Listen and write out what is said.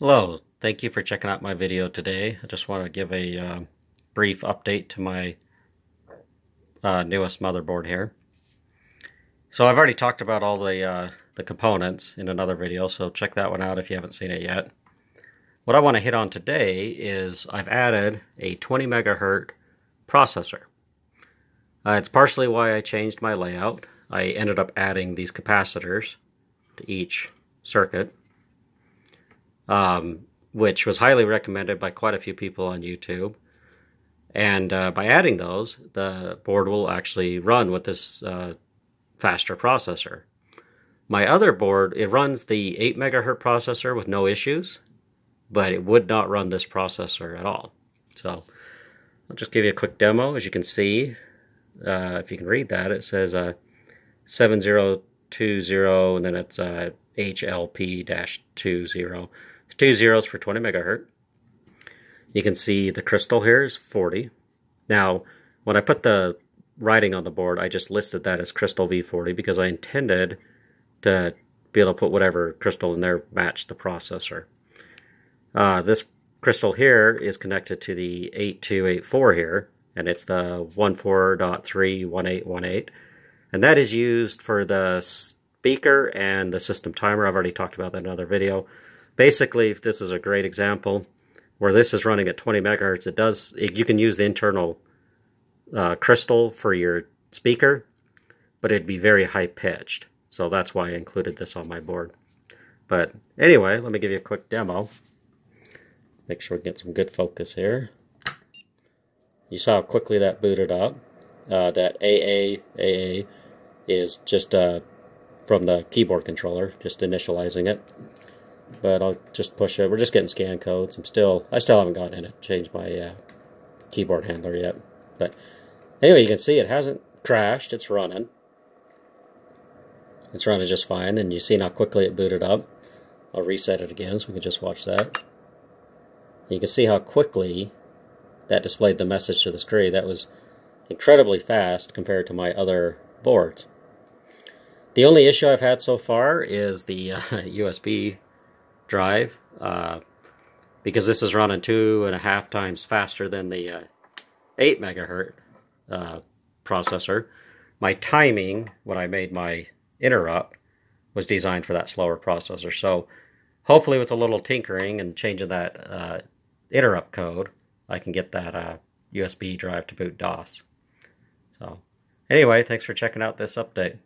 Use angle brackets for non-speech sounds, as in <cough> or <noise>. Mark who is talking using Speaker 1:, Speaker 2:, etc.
Speaker 1: Hello, thank you for checking out my video today. I just want to give a uh, brief update to my uh, newest motherboard here. So I've already talked about all the, uh, the components in another video, so check that one out if you haven't seen it yet. What I want to hit on today is I've added a 20 megahertz processor. Uh, it's partially why I changed my layout. I ended up adding these capacitors to each circuit um, which was highly recommended by quite a few people on YouTube. And uh, by adding those, the board will actually run with this uh, faster processor. My other board, it runs the 8 megahertz processor with no issues, but it would not run this processor at all. So I'll just give you a quick demo. As you can see, uh, if you can read that, it says uh, 7020, and then it's uh, HLP-20 two zeros for 20 megahertz. You can see the crystal here is 40. Now, when I put the writing on the board, I just listed that as crystal V40 because I intended to be able to put whatever crystal in there match the processor. Uh, this crystal here is connected to the 8284 here, and it's the 14.31818. And that is used for the speaker and the system timer. I've already talked about that in another video. Basically, if this is a great example where this is running at 20 megahertz, it does, it, you can use the internal uh, crystal for your speaker, but it'd be very high pitched. So that's why I included this on my board. But anyway, let me give you a quick demo. Make sure we get some good focus here. You saw how quickly that booted up. Uh, that AA, AA is just uh, from the keyboard controller, just initializing it but I'll just push it. We're just getting scan codes. I'm still, I still haven't gotten in it, changed my uh, keyboard handler yet. But anyway, you can see it hasn't crashed. It's running. It's running just fine, and you see how quickly it booted up. I'll reset it again so we can just watch that. You can see how quickly that displayed the message to the screen. That was incredibly fast compared to my other boards. The only issue I've had so far is the uh, <laughs> USB drive uh, because this is running two and a half times faster than the uh, 8 megahertz uh, processor. My timing when I made my interrupt was designed for that slower processor. So hopefully with a little tinkering and changing that uh, interrupt code, I can get that USB uh, drive to boot DOS. So anyway, thanks for checking out this update.